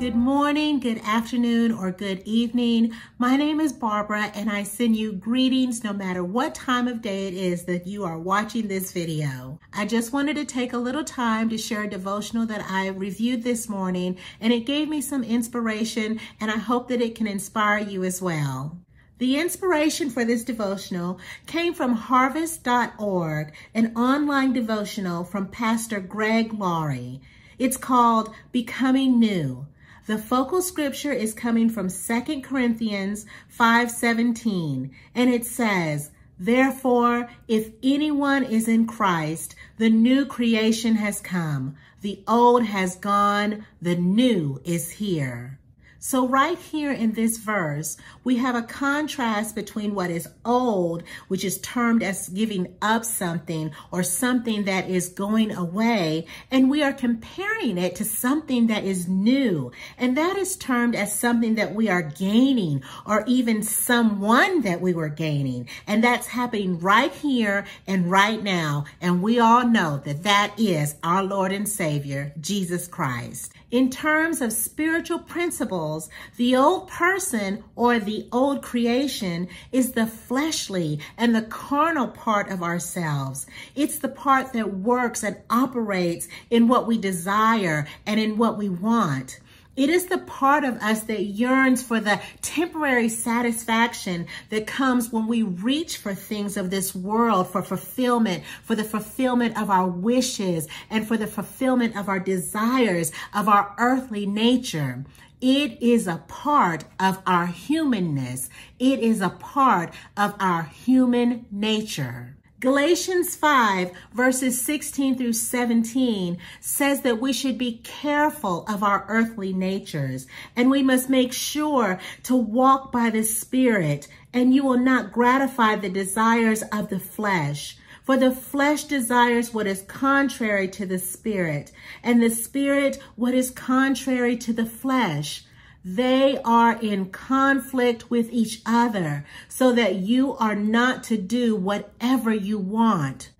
Good morning, good afternoon, or good evening. My name is Barbara and I send you greetings no matter what time of day it is that you are watching this video. I just wanted to take a little time to share a devotional that I reviewed this morning and it gave me some inspiration and I hope that it can inspire you as well. The inspiration for this devotional came from harvest.org, an online devotional from Pastor Greg Laurie. It's called Becoming New. The focal scripture is coming from 2 Corinthians 5:17, and it says, Therefore, if anyone is in Christ, the new creation has come. The old has gone, the new is here. So right here in this verse, we have a contrast between what is old, which is termed as giving up something or something that is going away, and we are comparing it to something that is new. And that is termed as something that we are gaining or even someone that we were gaining. And that's happening right here and right now. And we all know that that is our Lord and Savior, Jesus Christ. In terms of spiritual principles, the old person or the old creation is the fleshly and the carnal part of ourselves. It's the part that works and operates in what we desire and in what we want. It is the part of us that yearns for the temporary satisfaction that comes when we reach for things of this world for fulfillment, for the fulfillment of our wishes and for the fulfillment of our desires of our earthly nature. It is a part of our humanness. It is a part of our human nature. Galatians 5 verses 16 through 17 says that we should be careful of our earthly natures and we must make sure to walk by the Spirit and you will not gratify the desires of the flesh. For the flesh desires what is contrary to the Spirit and the Spirit what is contrary to the flesh. They are in conflict with each other so that you are not to do whatever you want.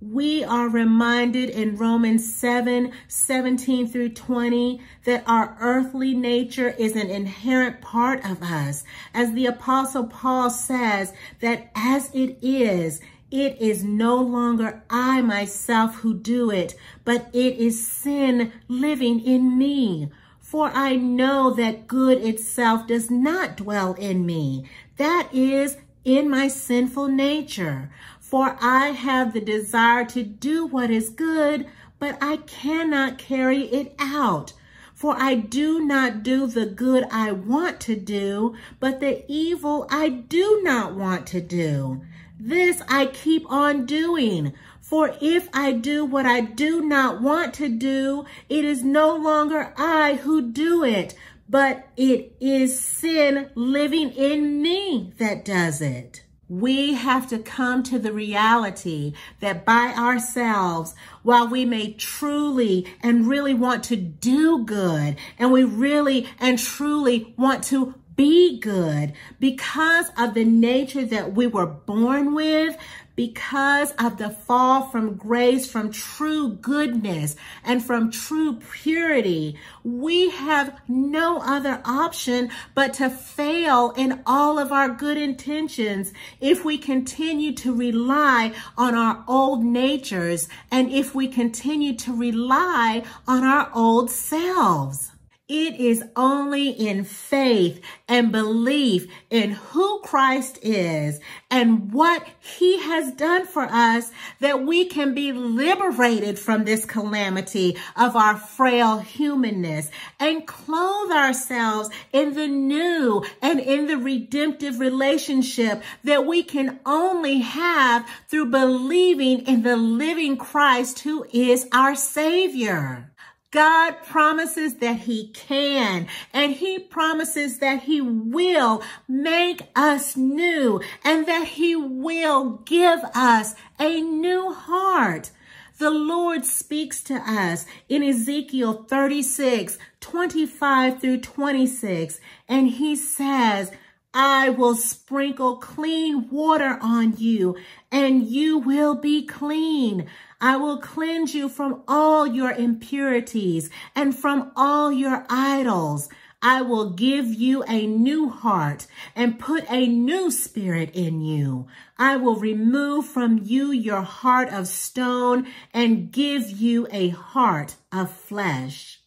We are reminded in Romans 7, 17 through 20 that our earthly nature is an inherent part of us. As the apostle Paul says that as it is, it is no longer I myself who do it, but it is sin living in me. For I know that good itself does not dwell in me. That is in my sinful nature. For I have the desire to do what is good, but I cannot carry it out. For I do not do the good I want to do, but the evil I do not want to do. This I keep on doing. For if I do what I do not want to do, it is no longer I who do it, but it is sin living in me that does it. We have to come to the reality that by ourselves, while we may truly and really want to do good, and we really and truly want to be good because of the nature that we were born with, because of the fall from grace, from true goodness, and from true purity, we have no other option but to fail in all of our good intentions if we continue to rely on our old natures and if we continue to rely on our old selves. It is only in faith and belief in who Christ is and what he has done for us that we can be liberated from this calamity of our frail humanness and clothe ourselves in the new and in the redemptive relationship that we can only have through believing in the living Christ who is our Savior. God promises that he can, and he promises that he will make us new and that he will give us a new heart. The Lord speaks to us in Ezekiel 36, 25 through 26, and he says, I will sprinkle clean water on you and you will be clean. I will cleanse you from all your impurities and from all your idols. I will give you a new heart and put a new spirit in you. I will remove from you your heart of stone and give you a heart of flesh.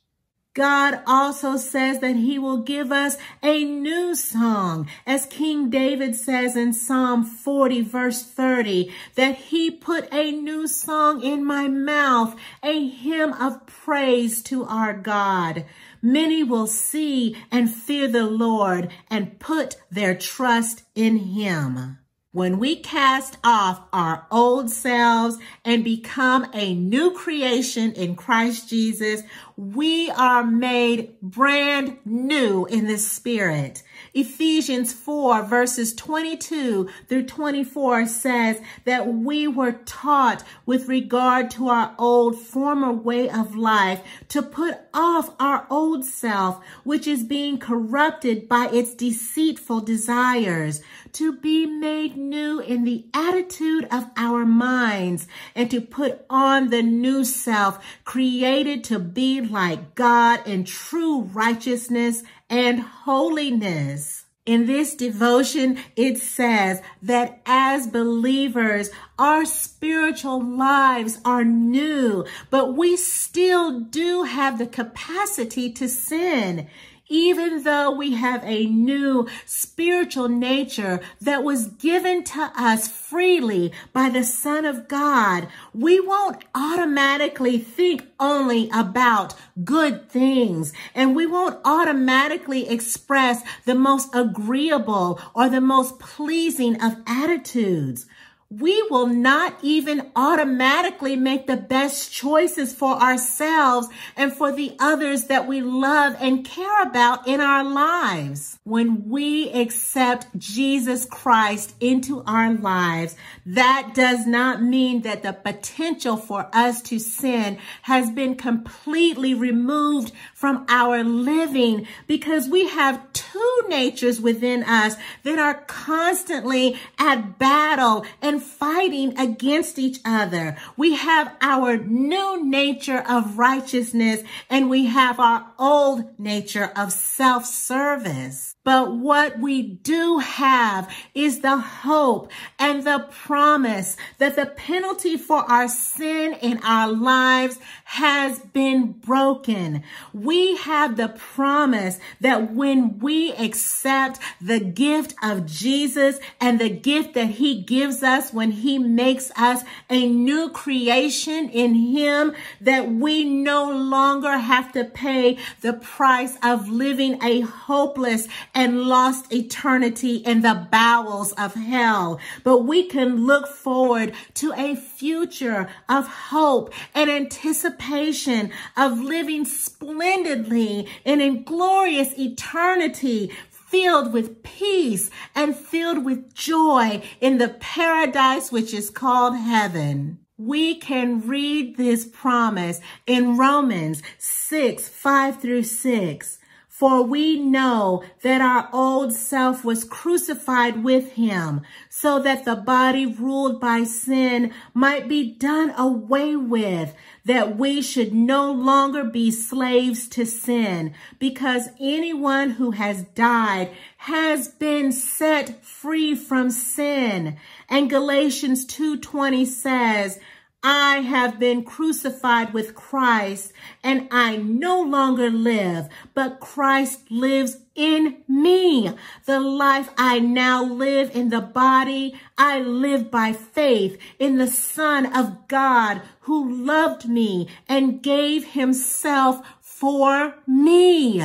God also says that he will give us a new song. As King David says in Psalm 40 verse 30, that he put a new song in my mouth, a hymn of praise to our God. Many will see and fear the Lord and put their trust in him. When we cast off our old selves and become a new creation in Christ Jesus, we are made brand new in the spirit. Ephesians 4 verses 22 through 24 says that we were taught with regard to our old former way of life to put off our old self, which is being corrupted by its deceitful desires, to be made new in the attitude of our minds, and to put on the new self created to be like God in true righteousness and holiness. In this devotion, it says that as believers, our spiritual lives are new, but we still do have the capacity to sin even though we have a new spiritual nature that was given to us freely by the Son of God, we won't automatically think only about good things and we won't automatically express the most agreeable or the most pleasing of attitudes we will not even automatically make the best choices for ourselves and for the others that we love and care about in our lives. When we accept Jesus Christ into our lives, that does not mean that the potential for us to sin has been completely removed from our living because we have two natures within us that are constantly at battle and fighting against each other. We have our new nature of righteousness and we have our old nature of self-service. But what we do have is the hope and the promise that the penalty for our sin in our lives has been broken. We have the promise that when we accept the gift of Jesus and the gift that he gives us when he makes us a new creation in him, that we no longer have to pay the price of living a hopeless and lost eternity in the bowels of hell. But we can look forward to a future of hope and anticipation of living splendidly in a glorious eternity filled with peace and filled with joy in the paradise which is called heaven. We can read this promise in Romans 6, 5 through 6. For we know that our old self was crucified with him, so that the body ruled by sin might be done away with, that we should no longer be slaves to sin, because anyone who has died has been set free from sin. And Galatians 2.20 says, I have been crucified with Christ and I no longer live, but Christ lives in me. The life I now live in the body, I live by faith in the Son of God who loved me and gave himself for me.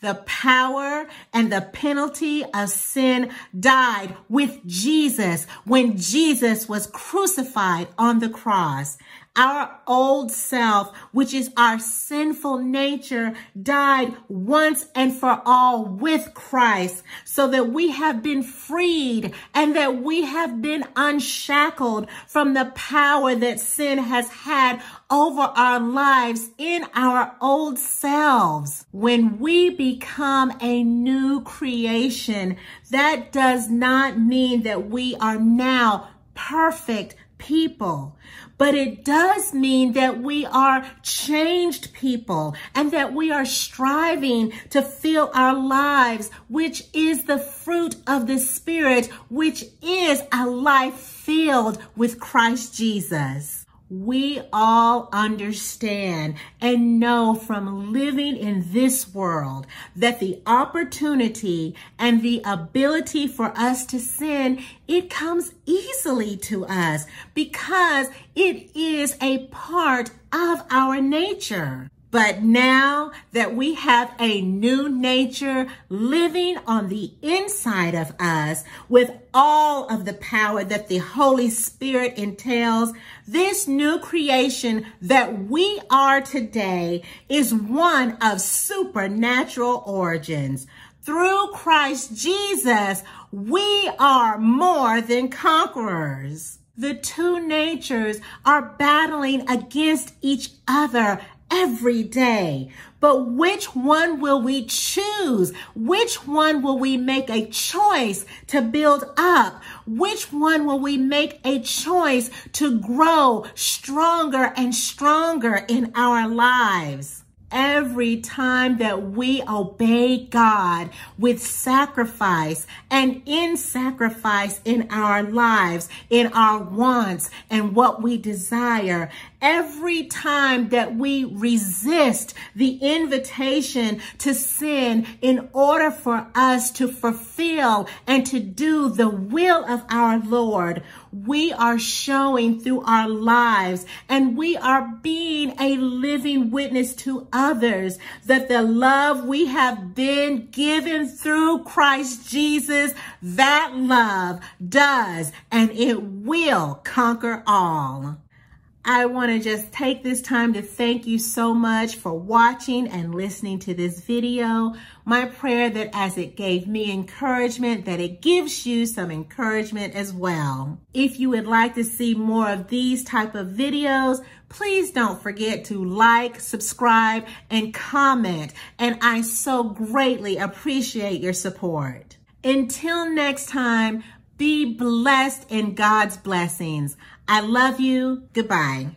The power and the penalty of sin died with Jesus when Jesus was crucified on the cross. Our old self, which is our sinful nature, died once and for all with Christ so that we have been freed and that we have been unshackled from the power that sin has had over our lives in our old selves. When we become a new creation. That does not mean that we are now perfect people, but it does mean that we are changed people and that we are striving to fill our lives, which is the fruit of the Spirit, which is a life filled with Christ Jesus we all understand and know from living in this world that the opportunity and the ability for us to sin, it comes easily to us because it is a part of our nature. But now that we have a new nature living on the inside of us with all of the power that the Holy Spirit entails, this new creation that we are today is one of supernatural origins. Through Christ Jesus, we are more than conquerors. The two natures are battling against each other every day. But which one will we choose? Which one will we make a choice to build up? Which one will we make a choice to grow stronger and stronger in our lives? Every time that we obey God with sacrifice and in sacrifice in our lives, in our wants and what we desire, every time that we resist the invitation to sin in order for us to fulfill and to do the will of our Lord, we are showing through our lives and we are being a living witness to others that the love we have been given through Christ Jesus, that love does and it will conquer all. I want to just take this time to thank you so much for watching and listening to this video. My prayer that as it gave me encouragement, that it gives you some encouragement as well. If you would like to see more of these type of videos, please don't forget to like, subscribe, and comment. And I so greatly appreciate your support. Until next time, be blessed in God's blessings. I love you. Goodbye.